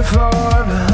Before.